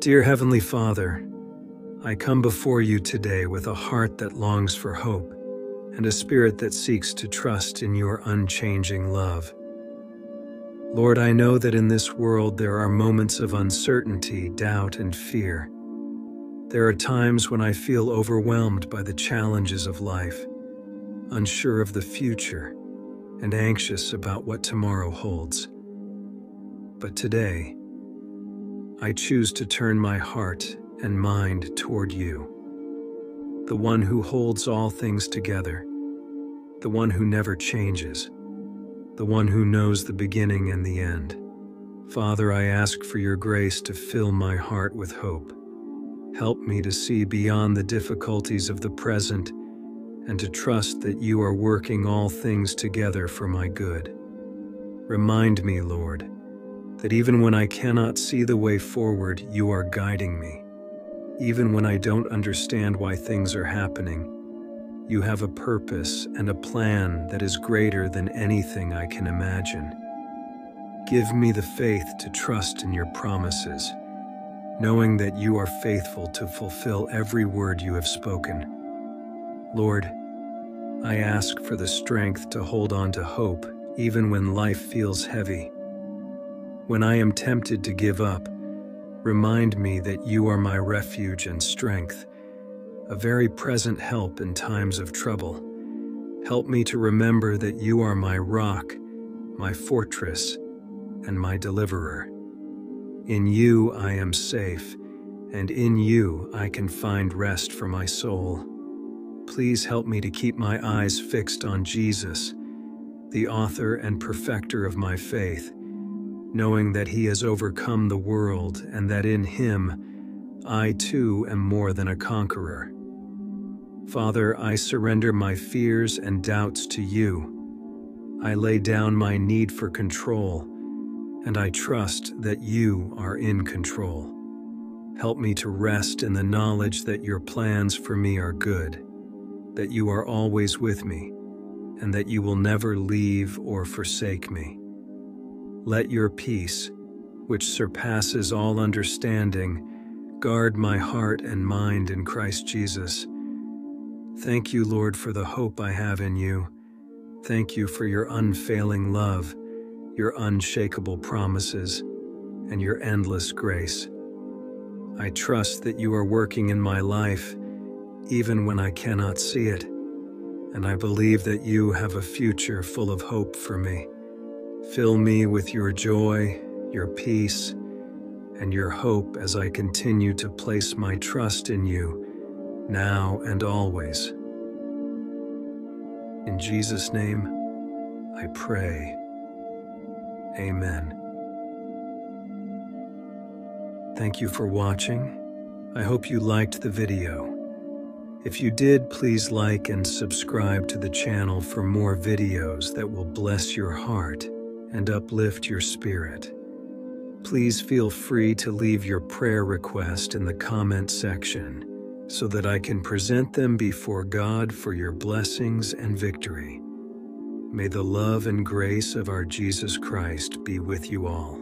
Dear Heavenly Father, I come before you today with a heart that longs for hope and a spirit that seeks to trust in your unchanging love. Lord, I know that in this world there are moments of uncertainty, doubt, and fear. There are times when I feel overwhelmed by the challenges of life, unsure of the future, and anxious about what tomorrow holds. But today, I choose to turn my heart and mind toward you, the one who holds all things together, the one who never changes, the one who knows the beginning and the end. Father, I ask for your grace to fill my heart with hope. Help me to see beyond the difficulties of the present and to trust that you are working all things together for my good. Remind me, Lord, that even when I cannot see the way forward, you are guiding me. Even when I don't understand why things are happening, you have a purpose and a plan that is greater than anything I can imagine. Give me the faith to trust in your promises, knowing that you are faithful to fulfill every word you have spoken. Lord, I ask for the strength to hold on to hope even when life feels heavy. When I am tempted to give up, remind me that you are my refuge and strength, a very present help in times of trouble. Help me to remember that you are my rock, my fortress, and my deliverer. In you I am safe, and in you I can find rest for my soul. Please help me to keep my eyes fixed on Jesus, the author and perfecter of my faith knowing that he has overcome the world and that in him I too am more than a conqueror. Father, I surrender my fears and doubts to you. I lay down my need for control, and I trust that you are in control. Help me to rest in the knowledge that your plans for me are good, that you are always with me, and that you will never leave or forsake me. Let your peace, which surpasses all understanding, guard my heart and mind in Christ Jesus. Thank you, Lord, for the hope I have in you. Thank you for your unfailing love, your unshakable promises, and your endless grace. I trust that you are working in my life, even when I cannot see it, and I believe that you have a future full of hope for me. Fill me with your joy, your peace, and your hope as I continue to place my trust in you, now and always. In Jesus' name, I pray. Amen. Thank you for watching. I hope you liked the video. If you did, please like and subscribe to the channel for more videos that will bless your heart and uplift your spirit. Please feel free to leave your prayer request in the comment section so that I can present them before God for your blessings and victory. May the love and grace of our Jesus Christ be with you all.